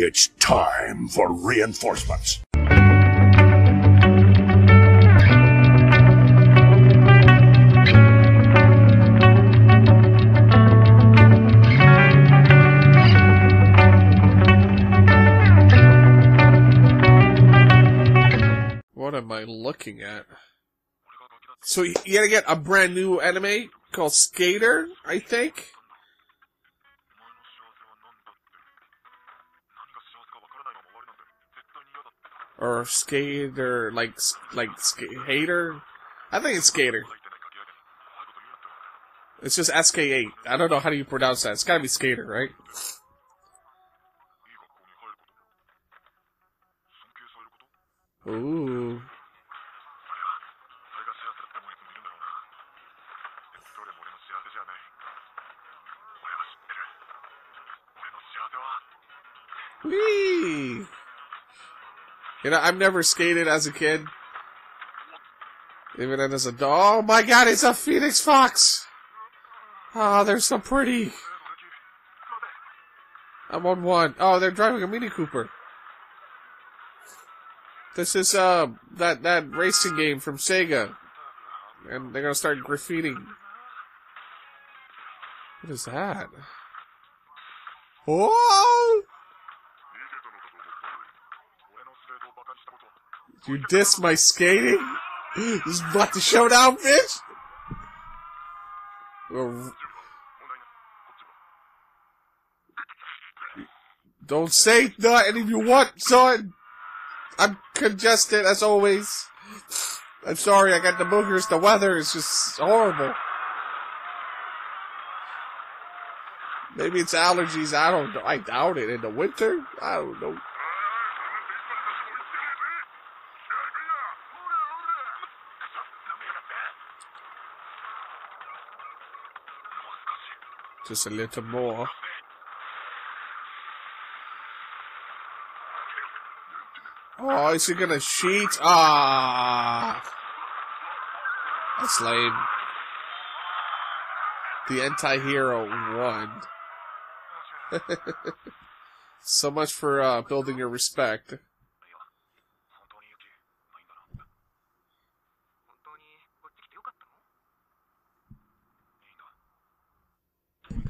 It's time for reinforcements. What am I looking at? So gotta get a brand new anime called Skater, I think. Or Skater, like like sk- hater. I think it's Skater. It's just SK8. I don't know how do you pronounce that. It's gotta be Skater, right? Ooh. Whee! You know, I've never skated as a kid. Even as a dog. Oh my god, it's a Phoenix Fox! Oh, they're so pretty. I'm on one. Oh, they're driving a Mini Cooper. This is, uh, that, that racing game from Sega. And they're gonna start graffitiing. What is that? Oh! You diss my skating? This is about the showdown, bitch? Don't say nothing if you want, son. I'm congested as always. I'm sorry, I got the boogers. The weather is just horrible. Maybe it's allergies. I don't know. I doubt it. In the winter, I don't know. Just a little more. Oh, is he gonna cheat? Ah, that's lame. The anti-hero won. so much for uh, building your respect.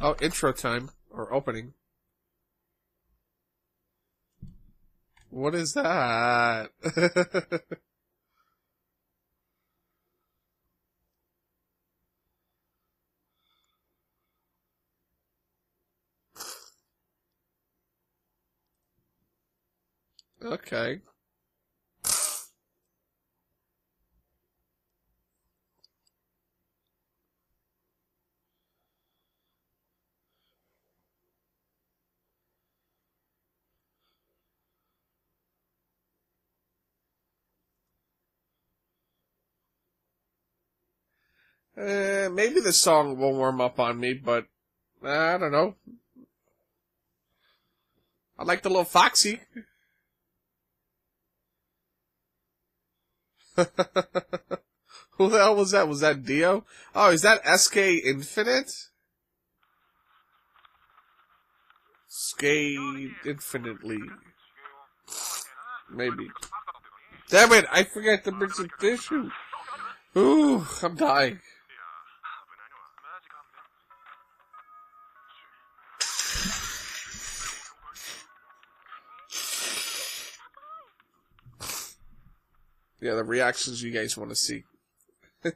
Oh, intro time or opening. What is that? okay. Uh, maybe the song will warm up on me, but I don't know. I like the little Foxy. Who the hell was that? Was that Dio? Oh, is that SK Infinite? Skate infinitely. Maybe. Damn it! I forgot bring some tissue. Ooh, I'm dying. Yeah, the reactions you guys want to see.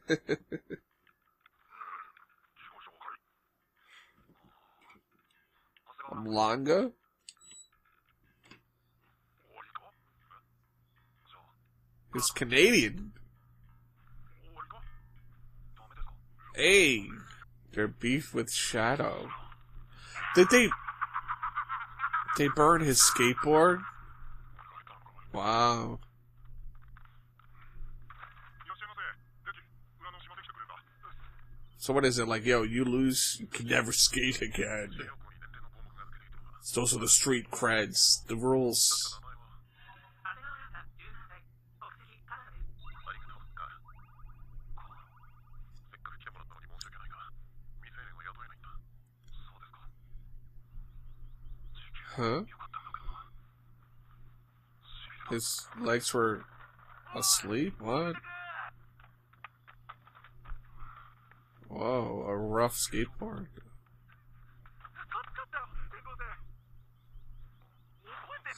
Mlanga? It's Canadian. Hey, their beef with Shadow. Did they? They burn his skateboard? Wow. So what is it like? Yo, you lose, you can never skate again. Those are the street creds, the rules. Huh? His legs were asleep? What? Whoa, a rough skateboard.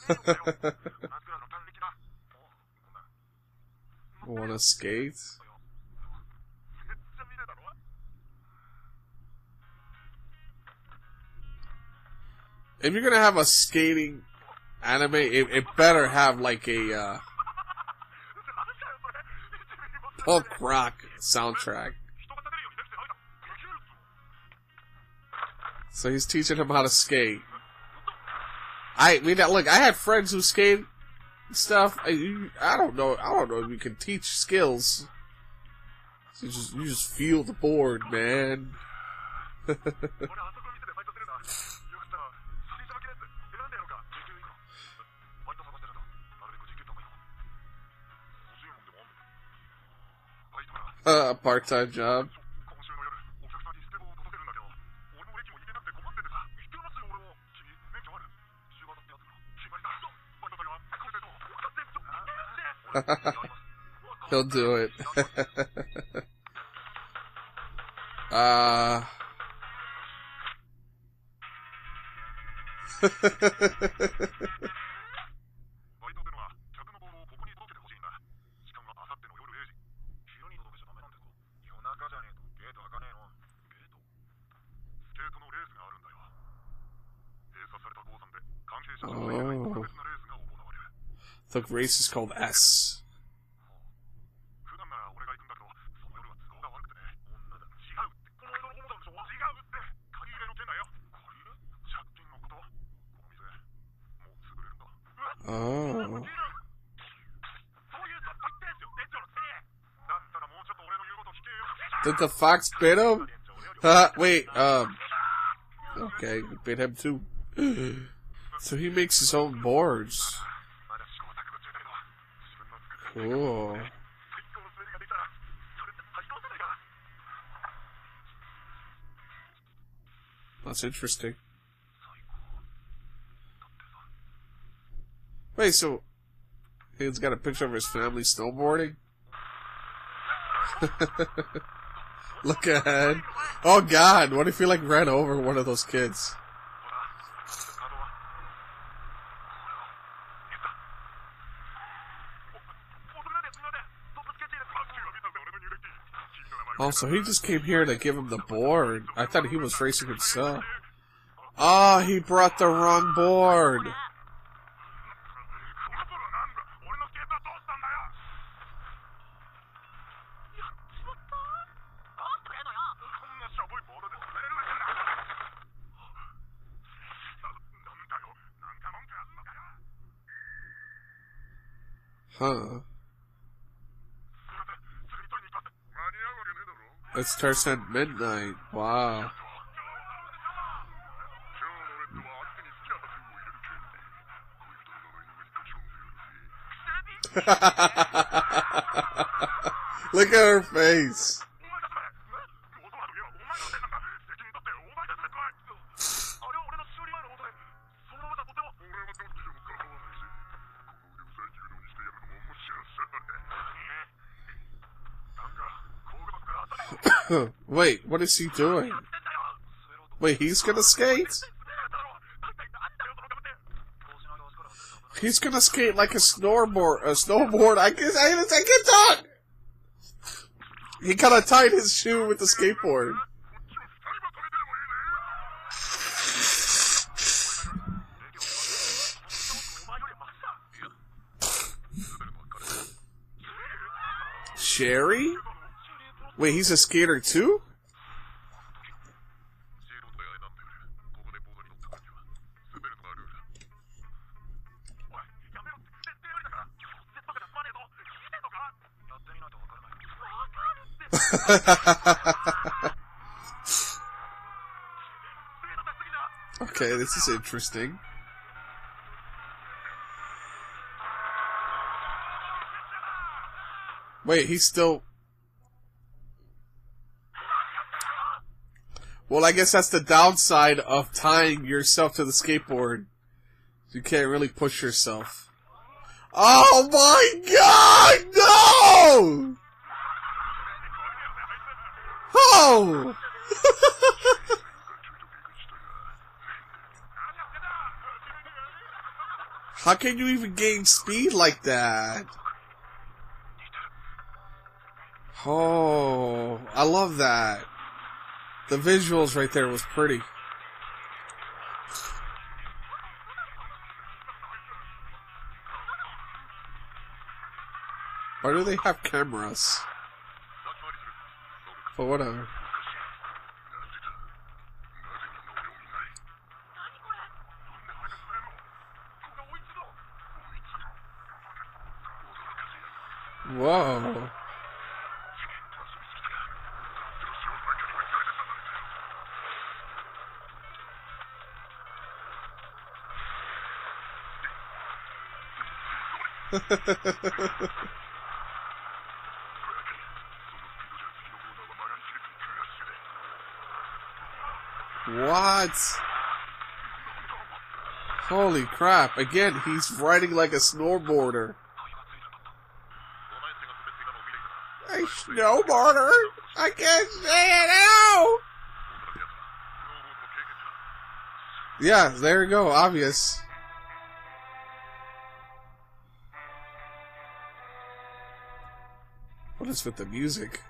Wanna skate? If you're gonna have a skating anime, it, it better have like a uh, punk rock soundtrack. So he's teaching him how to skate. I mean, look, I had friends who skate stuff. I, I don't know. I don't know if you can teach skills. You just, you just feel the board, man. uh, a part-time job. He'll do it. uh. The race is called S. Oh. Did the fox bit him? Uh, wait, um. Okay, bit him too. so he makes his own boards. Cool. That's interesting. Wait, so he's got a picture of his family snowboarding? Look ahead. Oh god, what if he like ran over one of those kids? Oh, so he just came here to give him the board. I thought he was racing himself. Ah, oh, he brought the wrong board. it starts at midnight. Wow. Look at her face. What is he doing? Wait, he's gonna skate? He's gonna skate like a snowboard. A snowboard. I can. I, I can talk. He kind of tied his shoe with the skateboard. Sherry? Wait, he's a skater too? okay, this is interesting. Wait, he's still... Well, I guess that's the downside of tying yourself to the skateboard. You can't really push yourself. Oh my god, no! Oh! How can you even gain speed like that? Oh, I love that. The visuals right there was pretty. Why do they have cameras? But whatever. Whoa. what? Holy crap. Again, he's riding like a snowboarder. A snowboarder? I can't say it now! Yeah, there you go, obvious. What is with the music?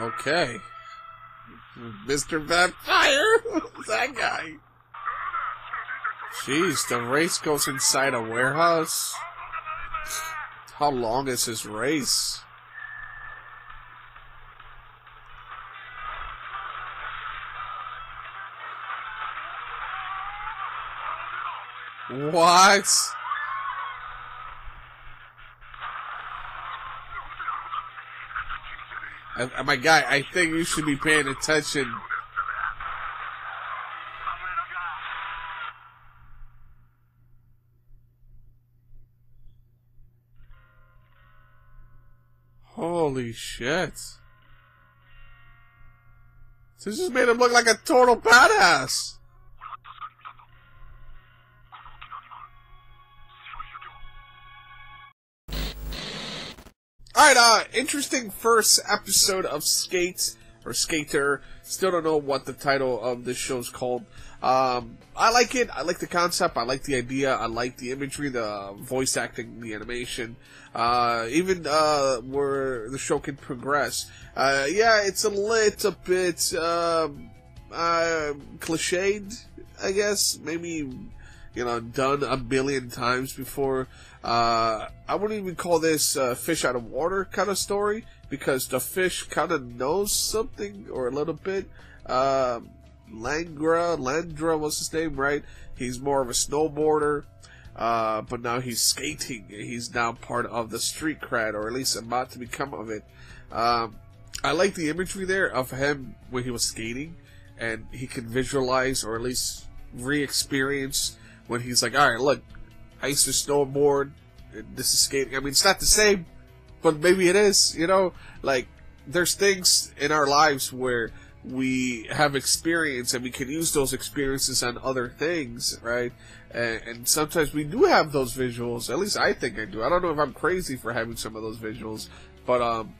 Okay. Mr. Vampire? That guy? Jeez, the race goes inside a warehouse? How long is his race? What? Uh, my guy, I think you should be paying attention. Holy shit. This just made him look like a total badass. Alright, uh, interesting first episode of Skate, or Skater. Still don't know what the title of this show's called. Um, I like it. I like the concept. I like the idea. I like the imagery, the voice acting, the animation. Uh, even, uh, where the show can progress. Uh, yeah, it's a little bit, um, uh, cliched, I guess. Maybe, you know, done a billion times before. Uh, I wouldn't even call this uh, fish out of water kind of story because the fish kind of knows something or a little bit. Uh, Langra, Landra was his name, right? He's more of a snowboarder, uh, but now he's skating. He's now part of the street cred, or at least about to become of it. Um, I like the imagery there of him when he was skating, and he can visualize or at least re-experience when he's like, all right, look, I used to snowboard. This is skating. I mean, it's not the same, but maybe it is. You know, like there's things in our lives where we have experience and we can use those experiences on other things, right? And, and, sometimes we do have those visuals. At least I think I do. I don't know if I'm crazy for having some of those visuals, but um,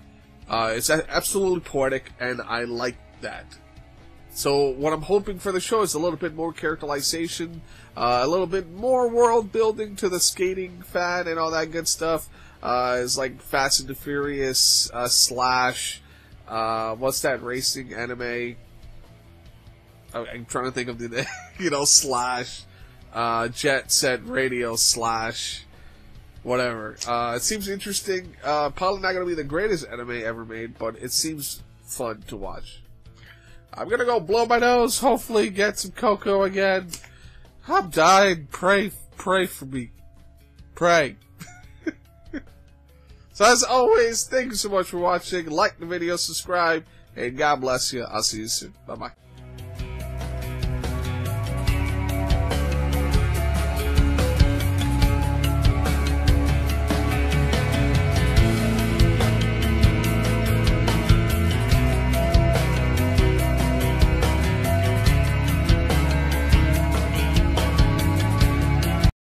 uh, it's absolutely poetic, and I like that. So what I'm hoping for the show is a little bit more characterization, uh, a little bit more world building to the skating fan and all that good stuff. Uh, it's like Fast and the Furious uh, slash uh, what's that racing anime? I'm trying to think of the you know slash uh, Jet Set Radio slash whatever. Uh, it seems interesting. Uh, probably not going to be the greatest anime ever made, but it seems fun to watch. I'm gonna go blow my nose, hopefully get some cocoa again. I'm dying. Pray, pray for me. Pray. so as always, thank you so much for watching. Like the video, subscribe, and God bless you. I'll see you soon. Bye bye.